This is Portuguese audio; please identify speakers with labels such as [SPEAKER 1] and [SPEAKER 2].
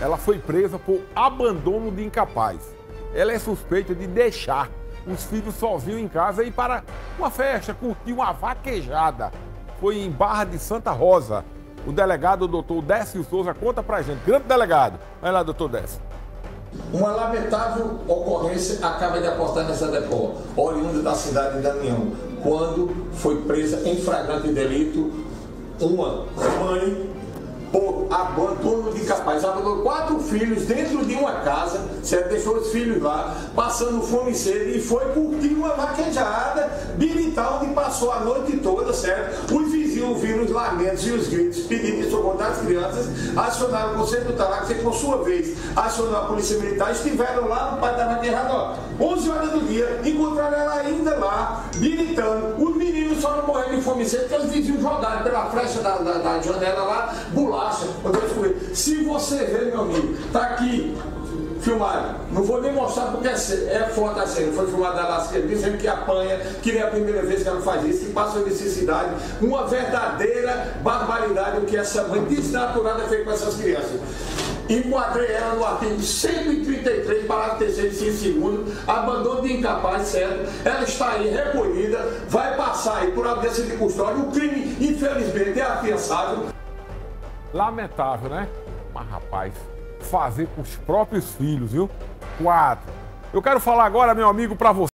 [SPEAKER 1] ela foi presa por abandono de incapaz. Ela é suspeita de deixar os filhos sozinhos em casa e para uma festa, curtir uma vaquejada. Foi em Barra de Santa Rosa. O delegado, o doutor Décio Souza, conta pra gente. Grande delegado. Vai lá, doutor Décio.
[SPEAKER 2] Uma lamentável ocorrência acaba de aportar nessa depó, oriunda da cidade de Damião, quando foi presa em flagrante delito uma mãe por abandono de capaz. Abandonou quatro filhos dentro de uma casa, certo? deixou os filhos lá, passando fome e sede, e foi curtir uma vaquejada militar, onde passou a noite toda, certo? Os vizinhos ouviram os lamentos e os gritos, pedindo socorro das crianças, acionaram o Conselho Tutelar, que por sua vez acionou a Polícia Militar, estiveram lá no pai da vaquejada, ó, 11 horas do dia, encontraram ela ainda lá, militando. Os meninos só não morreram de fome sede, porque os vizinhos jogaram pela flecha da, da, da janela lá, bolacha, Se você ver, meu amigo, tá aqui, filmado. Não vou nem mostrar porque é, é foto assim. Foi filmado da lasqueira, dizendo que apanha, que nem é a primeira vez que ela faz isso, que passa necessidade. Uma verdadeira barbaridade o que essa mãe desnaturada fez com essas crianças. Enquadrei ela no artigo 133, parágrafo 3 e 5 abandono de incapaz, certo? Ela está aí recolhida, vai passar aí por audiência de custódia. O crime, infelizmente, é afiançável.
[SPEAKER 1] Lamentável, né? Mas, rapaz, fazer com os próprios filhos, viu? Quatro. Eu quero falar agora, meu amigo, para você.